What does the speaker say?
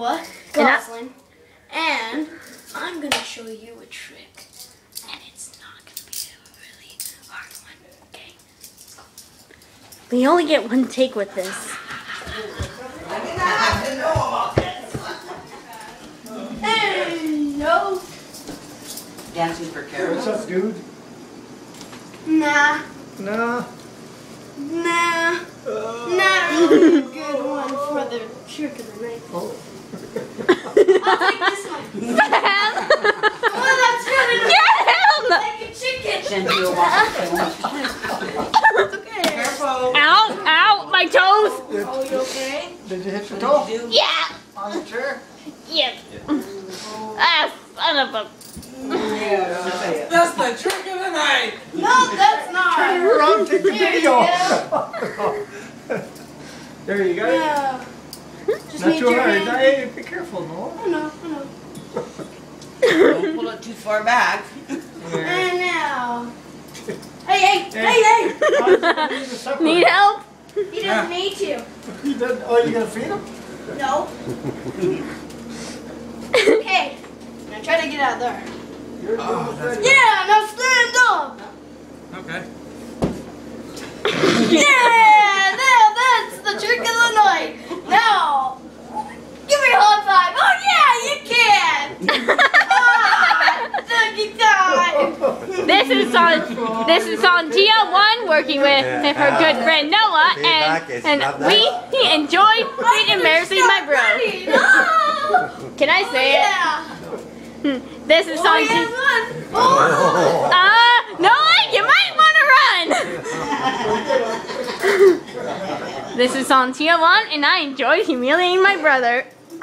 Noah And I- Goslin, and I'm gonna show you a trick, and it's not gonna be a really hard one. Okay. We only get one take with this. Hey, no, Dancing for carrots. What's up, dude? nah, Nah. nah, uh, not really a good one for the trick of the night. Oh. I'll take this one. Oh, that's good. Get him! Like a chicken. Send you a walk. It's okay. Careful. Ow! Ow! My toes! Oh, you okay? Did you hit your toe you? Yeah! on the chair? Yep. Ah, son of a. That's the trick of the night. No, that's Turn not. around, take the There you video. go. there you go. Yeah. Just Not too your hard. hand. Hey, be careful, no? I know, I know. Don't pull it too far back. And now. Hey, hey, hey, hey! Need help? He doesn't need to. He did, oh, you gonna feed him? No. okay. Now try to get out there. You're Oh, that's Yeah, now stand up. Okay. Yeah, now that's the trick of the night. Now, give me a high five. Oh yeah, you can. ah, doggy time. This is on this is on Gia One working with, with her good friend Noah and and not we enjoyed embarrassing my bro. No. Can I say it? Yeah. This is Oh, on yeah, Oh. Uh Noah, you might wanna run! This is on Tia One and I enjoyed humiliating my brother.